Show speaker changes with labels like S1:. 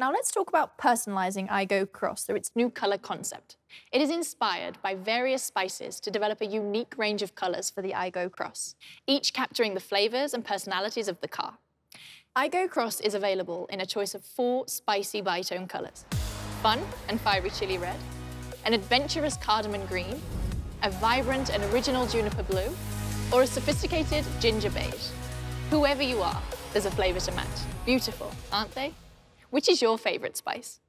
S1: Now let's talk about personalizing Aygo Cross through its new color concept. It is inspired by various spices to develop a unique range of colors for the Aygo Cross, each capturing the flavors and personalities of the car. Aygo Cross is available in a choice of four spicy bitone colors. Fun and fiery chili red, an adventurous cardamom green, a vibrant and original juniper blue, or a sophisticated ginger beige. Whoever you are, there's a flavor to match. Beautiful, aren't they? Which is your favorite spice?